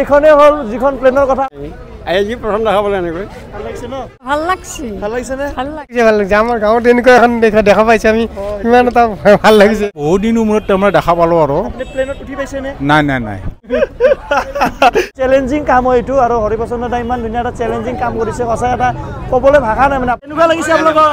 এইখনেই হ'ল যিখন প্লেনৰ কথা। আজি প্ৰথম দেখা পালে এনেকৈ। ভাল লাগিছে ন? ভাল লাগছে। ভাল লাগিছে নে? ভাল লাগছে ভাল লাগিছে। আমাৰ গাঁৱত এনেকুৱা এখন দেখা দেখা পাইছে আমি। ইমান এটা ভাল লাগিছে। বহুত দিনৰ মূৰত তাৰমানে দেখা পালোঁ আৰু। আপুনি প্লেনত উঠি পাইছে নে? নাই নাই নাই। চেলেঞ্জিং কাম হয় এইটো আৰু হৰিপ্ৰচন্ন দা ইমান ধুনীয়া এটা চেলেঞ্জিং কাম কৰিছে। সঁচাই এটা ক'বলৈ ভাষা নাই মানে। কেনেকুৱা লাগিছে আপোনালোকৰ?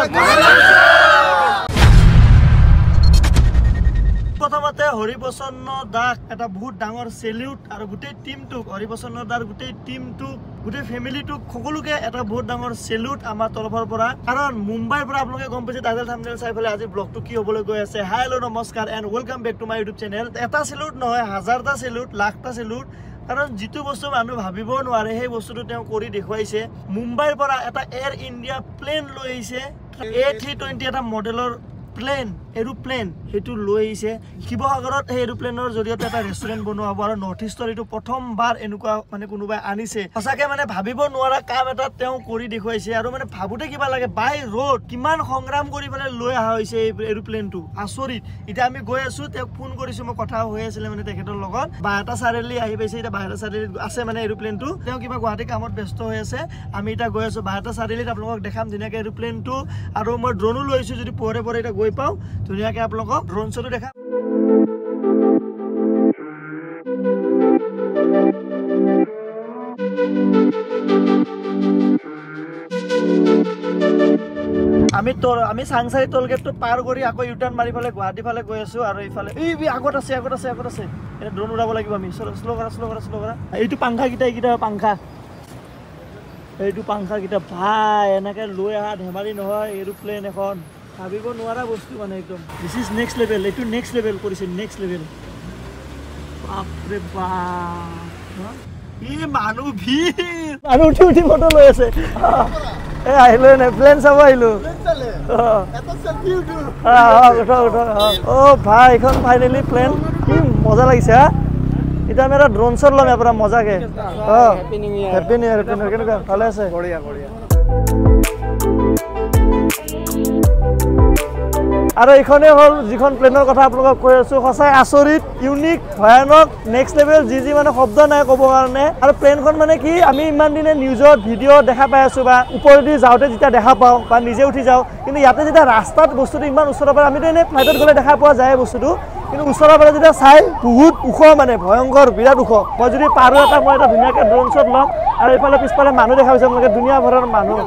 প্ৰথমতে হৰিপ্ৰচন্ন দাক এটা বহুত ডাঙৰ চেলিউট আৰু গোটেই টীমটোক হৰিপ্ৰচন্ন দাৰ গোটেই টীমটোক গোটেই ফেমিলিটোক সকলোকে এটা বহুত ডাঙৰ চেলুট আমাৰ তৰফৰ পৰা। কাৰণ মুম্বাইৰ পৰা আপোনালোকে গম পাইছে টাইটেল থামনেল চাই পেলাই আজি ব্লগটো কি হ'বলৈ গৈ আছে। হাই হেল্ল' নমস্কাৰ and welcome back to my YouTube channel এটা চেলুট নহয় হাজাৰটা চেলুট লাখটা চেলুট কাৰণ যিটো বস্তু মানুহ ভাবিব নোৱাৰে সেই বস্তুটো তেওঁ কৰি দেখুৱাইছে। মুম্বাইৰ পৰা এটা এয়াৰ ইণ্ডিয়া প্লেন লৈ আহিছে। এ থ্ৰী টুৱেণ্টি এটা মডেলৰ প্লেন এৰোপ্লেন সেইটো লৈ আহিছে। শিৱসাগৰত সেই এৰোপ্লেনৰ জৰিয়তে এটা ৰেষ্টুৰেণ্ট বনোৱা হ'ব আৰু নৰ্থ ইষ্টৰ এইটো প্ৰথমবাৰ এনেকুৱা মানে কোনোবাই আনিছে। সঁচাকে মানে ভাবিব নোৱাৰা কাম এটা তেওঁ কৰি দেখুৱাইছে আৰু মানে ভাবোতে কিবা লাগে বাই ৰোড কিমান সংগ্ৰাম কৰি পেলাই লৈ অহা হৈছে এই এৰোপ্লেনটো আচৰিত। এতিয়া আমি গৈ আছো তেওঁক ফোন কৰিছো মই কথা হৈ আছিলে মানে তেখেতৰ লগত। বাৰটা চাৰিআলি আহি পাইছে এতিয়া বাৰটা চাৰিআলিত আছে মানে এৰোপ্লেনটো তেওঁ কিবা গুৱাহাটী কামত ব্যস্ত হৈ আছে। আমি এতিয়া গৈ আছো বাৰটা চাৰিআলিত আপোনালোকক দেখাম ধুনীয়াকৈ এৰোপ্লেনটো আৰু মই ড্ৰোনো লৈ আহিছো যদি পোহৰে পোহৰে এতিয়া গৈ পাওঁ। ধুনীয়াকৈ আপোনালোকক ড্ৰোন শ্বটো দেখাম আমি তল আমি চাংচাৰি টল গেটটো পাৰ কৰি আকৌ ইউটাৰ্ণ মাৰি পেলাই গুৱাহাটী ফালে গৈ আছো আৰু এইফালে এই আগত আছে আগত আছে আগত আছে। এতিয়া ড্ৰোন উৰাব লাগিব আমি। শ্ল' কৰা শ্ল' কৰা শ্ল' কৰা। এইটো পাংখাকেইটা এইকেইটা পাংখা। এইটো পাংখাকেইটা ভাই এনেকে লৈ অহা ধেমালি নহয় এৰোপ্লেন এখন। ভাবিব নোৱাৰা বস্তু মানে একদম। দিছ ইজ নেক্সট লেভেল এইটো নেক্সট লেভেল কৰিছে নেক্সট লেভেল বাপৰে বাপ। ই মানুহ ভিৰ। মানুহ উঠি উঠি ফটো লৈ আছে। এ আহিলো এনে প্লেন চাব আহিলো। অ। ভাই এইখন ফাইনেলি প্লেন কি মজা লাগিছে হা? এতিয়া আমি এটা ড্ৰোন শ্বট ল'ম ইয়াৰ পৰা মজাকে। অ। Happy new year happy new year কেনেকুৱা? ভালে আছে? বঢ়িয়া বঢ়িয়া। আৰু এইখনেই হ'ল যিখন প্লেনৰ কথা আপোনালোকক কৈ আছোঁ। সঁচাই আচৰিত ইউনিক ভয়ানক নেক্সট লেভেল যি যি মানে শব্দ নাই ক'বৰ কাৰণে। আৰু প্লেনখন মানে কি আমি ইমান দিনে নিউজত ভিডিঅ' দেখা পাই আছোঁ বা ওপৰেদি যাওঁতে যেতিয়া দেখা পাওঁ বা নিজে উঠি যাওঁ কিন্তু ইয়াতে যেতিয়া ৰাস্তাত বস্তুটো ইমান ওচৰৰ পৰা আমিতো এনেই ফ্লাইটত গ'লে দেখা পোৱা যায় বস্তুটো কিন্তু ওচৰৰ পৰা যেতিয়া চাই বহুত ওখ মানে ভয়ংকৰ বিৰাট ওখ। মই যদি পাৰোঁ এটা মই এটা ধুনীয়াকৈ ড্ৰোন শ্বট ল'ম আৰু এইফালে পিছফালে মানুহ দেখা পাইছে আপোনালোকে ধুনীয়া ভৰৰ মানুহ।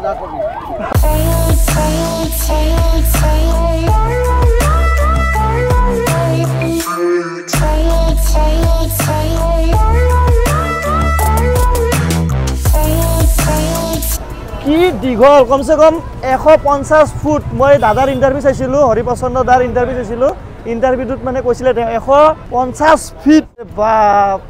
কি দীঘল কমচে কম এশ পঞ্চাছ ফুট। মই দাদাৰ ইণ্টাৰভিউ চাইছিলোঁ হৰিপ্ৰচন্ন দাৰ ইণ্টাৰভিউ চাইছিলোঁ। ইণ্টাৰভিউটোত মানে কৈছিলে তেওঁ এশ পঞ্চাছ ফিট।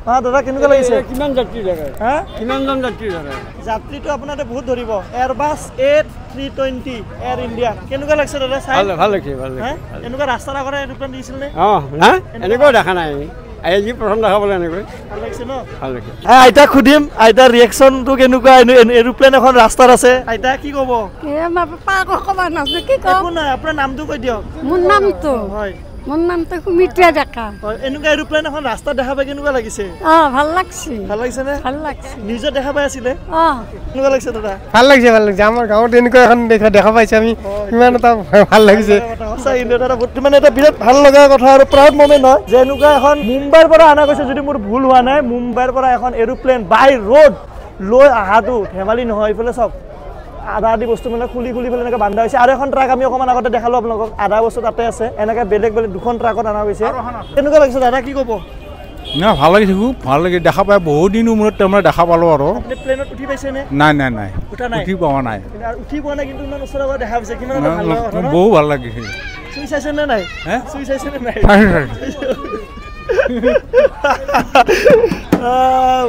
হা দাদা কেনেকুৱা লাগিছে? কিমান যাত্ৰী থাকে হা? কিমানজন যাত্ৰী থাকে যাত্ৰীটো আপোনাতে বহুত ধৰিব। Airbus eight three twenty Air India কেনেকুৱা লাগিছে দাদা চাই? ভাল লাগিছে ভাল লাগিছে এনেকুৱা ৰাস্তাৰ আগতে এৰোপ্লেন দিছিল নে? অঁ এনেকুৱাও দেখা নাই আজি প্ৰথম দেখা পালে এনেকৈ ভাল লাগিছে ন ভাল লাগিছে আইতাক সুধিম আইতাৰ ৰিয়েকশ্যনটো কেনেকুৱা? এৰোপ্লেন এখন ৰাস্তাত আছে। আইতা কি ক'ব? পাকো ক'ব নাজানো কি নাই আপোনাৰ নামটো কৈ দিয়ক। মোৰ নামটো? হয়। মোৰ নামটো সুমিত্ৰা ডেকা। এনেকুৱা এৰোপ্লেন এখন ৰাস্তাত দেখা পাই কেনেকুৱা লাগিছে? অ ভাল লাগছে। ভাল লাগিছে নে? ভাল লাগছে। নিউজত দেখা পাই আছিলে? অ। কেনেকুৱা লাগিছে দাদা? ভাল লাগিছে ভাল লাগিছে। আমাৰ গাঁৱত এনেকুৱা এখন দেখা দেখা পাইছে আমি। ইমান এটা ভাল লাগিছে। মানে এটা বিৰাট ভাল লগা কথা আৰু প্ৰাউড মমেণ্ট হয় যে এনেকুৱা এখন মুম্বাইৰ পৰা অনা গৈছে যদি মোৰ ভুল হোৱা নাই মুম্বাইৰ পৰা এখন এৰোপ্লেন বাই ৰোড লৈ অহাটো ধেমালি নহয় এইফালে চাওক। আধা আধি বস্তু মানে খুলি খুলি পেলাই এনেকৈ বান্ধা হৈছে। আৰু এখন ট্ৰাক আমি অকণমান আগতে দেখালোঁ আপোনালোকক। আধা বস্তু তাতে আছে। এনেকৈ বেলেগ বেলেগ দুখন ট্ৰাকত অনা গৈছে কেনেকুৱা লাগিছে দাদা কি ক'ব? না ভাল লাগিছে খুব ভাল লাগে দেখা পাই বহুত দিনৰ মূৰত তাৰমানে দেখা পালোঁ আৰু। প্লেনত উঠি পাইছেনে নাই নাই নাই। উঠা নাই? উঠি পোৱা নাই। উঠি পোৱা নাই কিন্তু ইমান ওচৰৰ পৰা দেখা পাইছে। কিমান লগা? বহু ভাল লাগিছে। চুই চাইছে নে নাই? হে? চুই চাইছে নে নাই?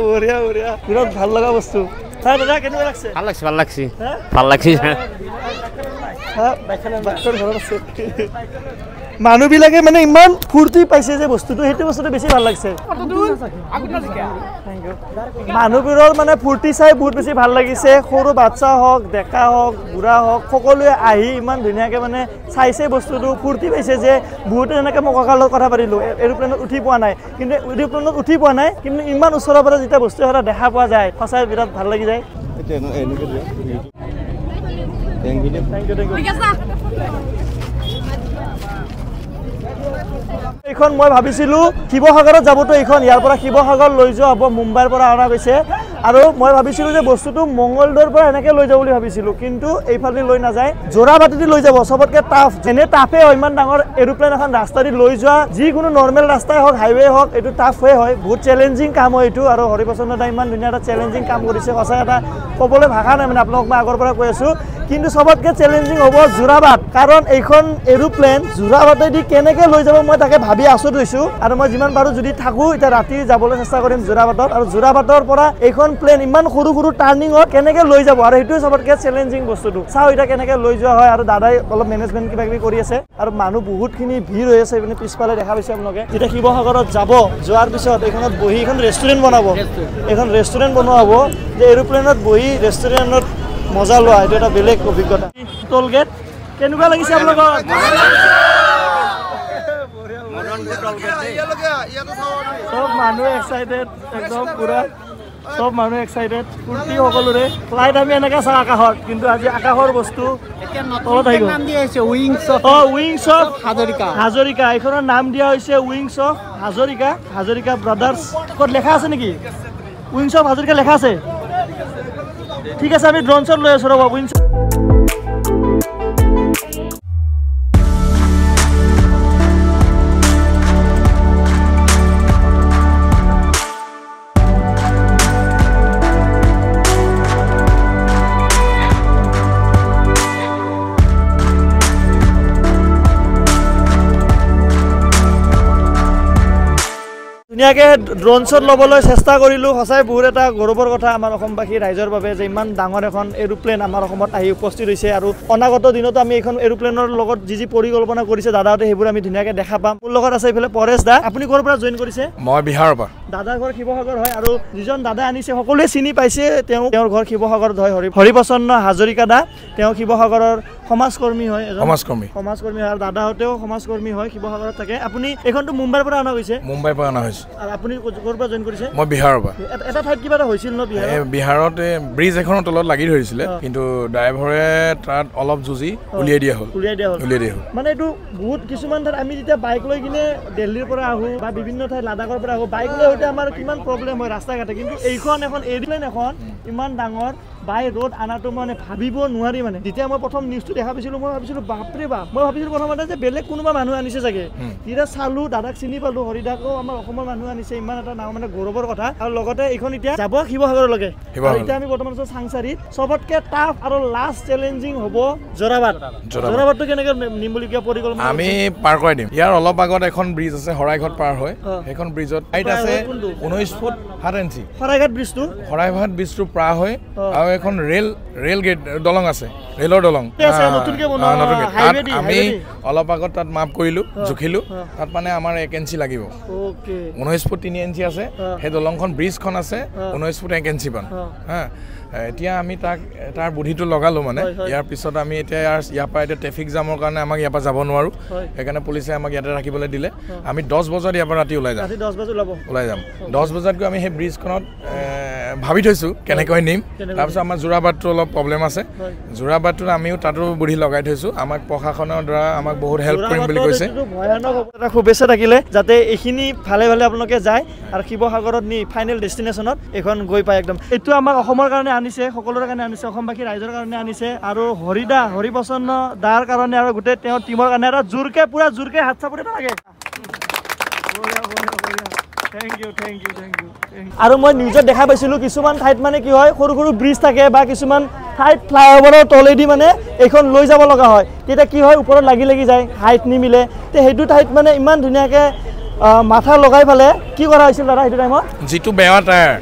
বঢ়িয়া বঢ়িয়া। বিৰাট ভাল লগা বস্তু। হা দাদা কেনেকুৱা লাগছে? ভাল লাগছে ভাল লাগছে। হা? ভাল লাগছে। মানুহবিলাকে মানে ইমান ফূৰ্তি পাইছে যে বস্তুটো সেইটো বস্তুটো বেছি ভাল লাগিছে। মানুহবোৰৰ মানে ফূৰ্তি চাই বহুত বেছি ভাল লাগিছে। সৰু বাচ্ছা হওক ডেকা হওক বুঢ়া হওক সকলোৱে আহি ইমান ধুনীয়াকৈ মানে চাইছে বস্তুটো ফূৰ্তি পাইছে যে বহুতে এনেকৈ মই ককাৰ লগত কথা পাতিলোঁ। এৰোপ্লেনত উঠি পোৱা নাই। কিন্তু এৰোপ্লেনত উঠি পোৱা নাই কিন্তু ইমান ওচৰৰ পৰা যেতিয়া বস্তু এটা দেখা পোৱা যায় সঁচাই বিৰাট ভাল লাগি যায়। থেংক ইউ থেংক ইউ এইখন মই ভাবিছিলোঁ শিৱসাগৰত যাবতো এইখন। ইয়াৰ পৰা শিৱসাগৰ লৈ যোৱা হ'ব মুম্বাইৰ পৰা অনা গৈছে। আৰু মই ভাবিছিলোঁ যে বস্তুটো মংগলদৈৰ পৰা এনেকৈ লৈ যাব বুলি ভাবিছিলোঁ। কিন্তু এইফালে লৈ নাযায়। যোৰাবাটীদি লৈ যাব চবতকৈ টাফ। যেনে টাফে হয় ইমান ডাঙৰ এৰোপ্লেন এখন ৰাস্তা দি লৈ যোৱা। যিকোনো নৰ্মেল ৰাস্তাই হওক হাইৱে হওক এইটো টাফে হয়। বহুত চেলেঞ্জিং কাম হয় এইটো। আৰু হৰিপ্ৰসন্ন দাই ইমান ধুনীয়া এটা চেলেঞ্জিং কাম কৰিছে। সঁচা এটা ক'বলৈ ভাষা নাই মানে আপোনালোক মই আগৰ পৰা কৈ আছোঁ। কিন্তু চবতকৈ চেলেঞ্জিং হ'ব যোৰাবাট। কাৰণ এইখন এৰোপ্লেন যোৰাবাটেদি কেনেকৈ লৈ যাব মই তাকে ভাবি আচৰিত হৈছোঁ আৰু মই যিমান পাৰোঁ যদি থাকোঁ এতিয়া ৰাতি যাবলৈ চেষ্টা কৰিম যোৰাবাটত। আৰু যোৰাবাটৰ পৰা এইখন প্লেন ইমান সৰু সৰু টাৰ্ণিঙত কেনেকৈ লৈ যাব? আৰু সেইটোৱে চবতকৈ চেলেঞ্জিং বস্তুটো। চাওঁ এতিয়া কেনেকৈ লৈ যোৱা হয়। আৰু দাদাই অলপ মেনেজমেণ্ট কিবা কিবি কৰি আছে। আৰু মানুহ বহুতখিনি ভিৰ হৈ আছে এইপিনে পিছফালে দেখা পাইছে আপোনালোকে। যেতিয়া শিৱসাগৰত যাব যোৱাৰ পিছত এইখনত বহি এইখন ৰেষ্টুৰেণ্ট বনাব। এইখন ৰেষ্টুৰেণ্ট বনোৱা হ'ব। যে এৰোপ্লেনত বহি ৰেষ্টুৰেণ্টত মজা লোৱা এইটো এটা বেলেগ অভিজ্ঞতা। টোল গেট কেনেকুৱা লাগিছে আপোনালোকৰ? চব মানুহ এক্সাইটেড একদম পুৰা। চব মানুহ এক্সাইটেড ফূৰ্তি সকলোৰে ফ্লাইট আমি এনেকৈ চাওঁ আকাশত কিন্তু আজি আকাশৰ বস্তু তলত আহি গ'ল। অঁ উইংছ অফ হাজৰিকা। হাজৰিকা। এইখনৰ নাম দিয়া হৈছে wings of Hazarika Hazarika brothers ক'ত লেখা আছে নেকি? উইংছ অফ হাজৰিকা লেখা আছে? ठिकै छ हामी ड्रोन सर लिएर सर विन्छ ধুনীয়াকৈ শ্বট ল'বলৈ চেষ্টা কৰিলোঁ। সঁচাই বহুত এটা গৌৰৱৰ কথা আমাৰ অসমবাসী ৰাইজৰ বাবে যে ইমান ডাঙৰ এখন এৰোপ্লেন আমাৰ অসমত আহি উপস্থিত হৈছে আৰু অনাগত দিনতো আমি এইখন এৰোপ্লেনৰ লগত যি যি পৰিকল্পনা কৰিছে দাদাহঁতে সেইবোৰ আমি ধুনীয়াকৈ দেখা পাম। মোৰ লগত আছে এইফালে পৰেশ দা। আপুনি ক'ৰ পৰা জইন কৰিছে? মই বিহাৰৰ পৰা। দাদাৰ ঘৰ শিৱসাগৰ হয় আৰু যিজন দাদা আনিছে সকলোৱে চিনি পাইছে তেওঁ তেওঁৰ ঘৰ শিৱসাগৰত হয়। হৰি হৰিপ্ৰসন্ন হাজৰিকা দা তেওঁ শিৱসাগৰৰ সমাজকৰ্মী হয়। সমাজকৰ্মী। সমাজকৰ্মী হয় আৰু দাদাহঁতেও সমাজকৰ্মী হয় শিৱসাগৰত থাকে। আপুনি এইখনতো মুম্বাইৰ পৰা অনা গৈছে? মুম্বাইৰ পৰা অনা হৈছে। আৰু আপুনি ক'ৰ পৰা জইন কৰিছে? মই বিহাৰৰ পৰা। এটা- ঠাইত কিবা এটা হৈছিল ন বিহাৰত? এই বিহাৰত ব্ৰিজ এখনৰ তলত লাগি ধৰিছিলে। কিন্তু ড্ৰাইভাৰে তাত অলপ যুঁজি উলিয়াই দিয়া হ'ল। উলিয়াই দিয়া হ'ল। উলিয়াই দিয়া হ'ল। মানে এইটো বহুত কিছুমান ঠাইত আমি যেতিয়া বাইক লৈ কিনে দিল্লীৰ পৰা আহোঁ বা বিভিন্ন ঠাইত লাডাখৰ পৰা আহোঁ বাইক লৈ আমাৰ কিমান প্ৰব্লেম হয় ৰাস্তা ঘাটে কিন্তু এইখন এখন এৰোপ্লেন এখন ইমান ডাঙৰ। বাই ৰোড আনাটো মানে ভাবিব নোৱাৰি মানে। যেতিয়া মই প্ৰথম নিউজটো দেখা পাইছিলোঁ মই ভাবিছিলোঁ বাপৰে বাপ। মই ভাবিছিলোঁ প্ৰথমতে যে বেলেগ কোনোবা মানুহ আনিছে চাগে। যেতিয়া চালোঁ দাদাক চিনি পালোঁ হৰিদাকো আমাৰ অসমৰ মানুহ আনিছে ইমান এটা ডাঙৰ মানে গৌৰৱৰ কথা। আৰু লগতে এইখন এতিয়া যাব শিৱসাগৰলৈকে। এতিয়া আমি বৰ্তমান আছোঁ চাংচাৰিত। চবতকে টাফ আৰু লাষ্ট চেলেঞ্জিং হ'ব যোৰাবাট। যোৰাবাটটো কেনেকৈ নিম বুলি কিবা পৰিকল্পনা আমি পাৰ কৰাই দিম। ইয়াৰ অলপ আগত এখন ব্ৰিজ আছে শৰাইঘাট পাৰ হয়। সেইখন ব্ৰিজত হাইট আছে? ঊনৈছ ফুট সাত ইঞ্চি শৰাইঘাট ব্ৰিজটো শৰাইঘাট ব্ৰিজটো পাৰ হৈ অ। আৰু এখন ৰেল ৰেল গেট দলং আছে। ৰেলৰ দলং আমি। অলপ আগত তাত মাপ কৰিলোঁ। জুখিলোঁ। তাত মানে আমাৰ এক ইঞ্চি লাগিব ঊনৈছ ফুট তিনি ইঞ্চি আছে। সেই দলংখন ব্ৰিজখন আছে। ঊনৈছ ফুট এক ইঞ্চি। হা এতিয়া আমি তাক তাৰ বুদ্ধিটো লগালোঁ মানে। ইয়াৰ পিছত আমি এতিয়া ইয়াৰ ইয়াৰ পৰা এতিয়া ট্ৰেফিক জামৰ কাৰণে আমাক ইয়াৰ পৰা যাব নোৱাৰোঁ। সেইকাৰণে পুলিচে আমাক ইয়াতে ৰাখিবলৈ দিলে আমি দহ বজাত ইয়াৰ পৰা ৰাতি ওলাই যাম ওলাই যাম দহ বজাত গৈ আমি সেই ব্ৰিজখনত ভাবি থৈছোঁ কেনেকৈ নিম তাৰপিছত আমাৰ যোৰাবাটটো অলপ প্ৰব্লেম আছে হয়। যোৰাবাটটোত আমিও তাতো বুদ্ধি লগাই থৈছোঁ। আমাক প্ৰশাসনৰ দ্বাৰা আমাক বহুত হেল্প কৰিম বুলি কৈছে। ভয়ানক। এটা শুভেচ্ছা থাকিলে যাতে এইখিনি ভালে ভালে আপোনালোকে যায় আৰু শিৱসাগৰত নি ফাইনেল ডেষ্টিনেশ্যনত এইখন গৈ পায় একদম। এইটো আমাক অসমৰ কাৰণে আনিছে সকলোৰে কাৰণে আনিছে অসমবাসী ৰাইজৰ কাৰণে আনিছে আৰু হৰিদা হৰিপ্ৰসন্ন দাৰ কাৰণে আৰু গোটেই তেওঁৰ টীমৰ কাৰণে এটা জোৰকে পুৰা জোৰকে হাত চাপৰি লাগে। আৰু মই নিউজত দেখা পাইছিলোঁ কিছুমান ঠাইত মানে কি হয় সৰু সৰু ব্ৰিজ থাকে বা কিছুমান ঠাইত ফ্লাইঅভাৰৰ তলেদি মানে এইখন লৈ যাব লগা হয়। তেতিয়া কি হয়? ওপৰত লাগি লাগি যায় হাইট নিমিলে। তে সেইটো ঠাইত মানে ইমান ধুনীয়াকৈ মাথা লগাই পেলে কি কৰা হৈছিল দাদা সেইটো টাইমত যিটো বেয়া টায়াৰ।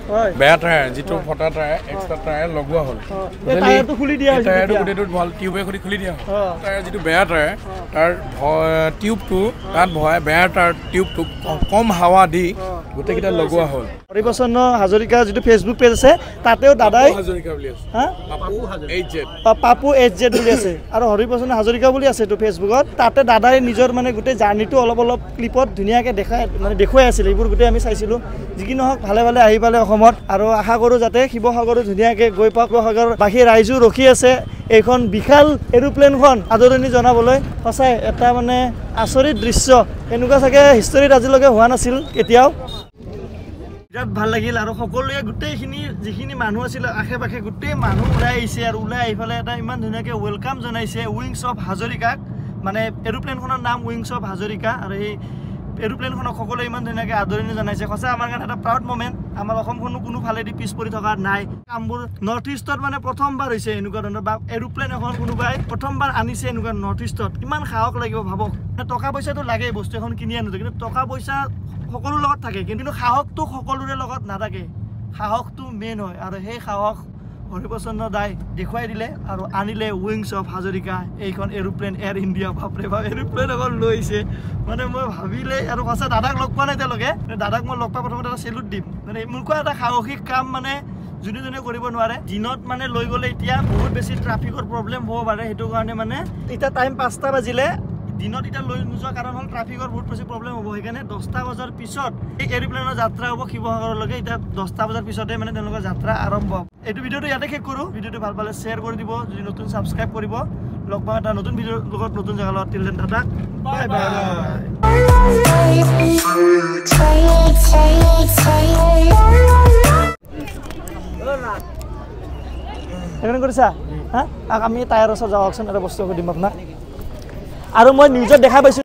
বেয়া টায়াৰ যিটো ফটা টায়াৰ এক্সট্ৰা টায়াৰ লগোৱা হ'ল। টায়াৰটো খুলি দিয়া টায়াৰটো। গোটেইটো ভাল টিউবে খুলি খুলি দিয়া হ'ল। টায়াৰ যিটো বেয়া টায়াৰ তাৰ টিউবটো তাত ভৰাই বেয়া টায়াৰ টিউবটো কম হাৱা দি গোটেইকেইটা লগোৱা হ'ল। হৰিপ্ৰসন্ন হাজৰিকাৰ যিটো ফেচবুক পেজ আছে তাতেও দাদাই হাজৰিকা পাপু এইচ জেড বুলি আছে। আৰু হৰিপ্ৰসন্ন হাজৰিকা বুলি আছে এইটো ফেচবুকত তাতে দাদাই নিজৰ মানে গোটেই জাৰ্ণিটো অলপ অলপ ক্লিপত ধুনীয়াকৈ দেখাই মানে দেখুৱাই আছিল। এইবোৰ গোটেই আমি চাইছিলোঁ। যি কি নহওক ভালে ভালে আহি পালে অসমত। আৰু আশা কৰোঁ যাতে শিৱসাগৰো ধুনীয়াকৈ গৈ পাওক শিৱসাগৰ বাকী ৰাইজো ৰখি আছে এইখন বিশাল এৰোপ্লেনখন আদৰণি জনাবলৈ। সঁচাই এটা মানে আচৰিত দৃশ্য। এনেকুৱা চাগে হিষ্টৰীত আজিলৈকে হোৱা নাছিল কেতিয়াও। বিৰাট ভাল লাগিল আৰু সকলোৱে গোটেইখিনি যিখিনি মানুহ আছিলে আশে পাশে গোটেই মানুহ ওলাই আহিছে আৰু ওলাই আহি পেলাই এটা ইমান ধুনীয়াকৈ ৱেলকাম জনাইছে উইংছ অফ হাজৰিকাক মানে এৰোপ্লেনখনৰ নাম উইংছ অফ হাজৰিকা আৰু সেই এৰোপ্লেনখনক সকলোৱে ইমান ধুনীয়াকৈ আদৰণি জনাইছে। সঁচা আমাৰ কাৰণে এটা প্ৰাউড মমেণ্ট আমাৰ অসমখনো কোনো ফালেদি পিছ পৰি থকা নাই। কামবোৰ নৰ্থ ইষ্টত মানে প্ৰথমবাৰ হৈছে এনেকুৱা ধৰণৰ বা এৰোপ্লেন এখন কোনোবাই প্ৰথমবাৰ আনিছে এনেকুৱা নৰ্থ ইষ্টত কিমান সাহস লাগিব ভাবক। টকা পইচাটো লাগেই বস্তু এখন কিনি আনোতে। কিন্তু টকা পইচা সকলোৰ লগত থাকে। কিন্তু সাহসটো সকলোৰে লগত নাথাকে। সাহসটো মেইন হয়। আৰু সেই সাহস হৰিপ্ৰসন্ন দাই দেখুৱাই দিলে আৰু আনিলে উইংছ অফ হাজৰিকা এইখন এৰোপ্লেন এয়াৰ ইণ্ডিয়া বাপৰে বাপ এৰোপ্লেন এখন লৈছে মানে মই ভাবিলে আৰু সঁচা দাদাক লগ পোৱা নাই তেওঁলোকে দাদাক মই লগ পাই প্ৰথমতে এটা চেলুট দিম। মানে এনেকুৱা এটা সাহসিক কাম মানে যোনে যোনে কৰিব নোৱাৰে দিনত মানে লৈ গ'লে এতিয়া বহুত বেছি ট্ৰাফিকৰ প্ৰব্লেম হ'ব পাৰে সেইটো কাৰণে মানে এতিয়া টাইম পাঁচটা বাজিলে। দিনত এতিয়া লৈ নোযোৱা কাৰণ হ'ল ট্ৰাফিকৰ বহুত বেছি প্ৰব্লেম হ'ব। সেইকাৰণে দহটা বজাৰ পিছত এই এৰোপ্লেনৰ যাত্ৰা হ'ব শিৱসাগৰলৈকে। এতিয়া দহটা বজাৰ পিছতে মানে তেওঁলোকৰ যাত্ৰা আৰম্ভ হ'ব। এইটো ভিডিঅ'টো ইয়াতে শেষ কৰোঁ। ভিডিঅ'টো ভাল পালে শ্বেয়াৰ কৰি দিব। যদি নতুন ছাবস্ক্ৰাইব কৰিব লগ পাম এটা নতুন ভিডিঅ'ৰ লগত। নতুন জেগাৰ লগত তিল দেন দাদা বাই বাই কৰিছা? হা? আমি টায়াৰৰ ওচৰত যাওকচোন এটা বস্তু সুধিম আপোনাক। আৰু মই নিউজত দেখা পাইছোঁ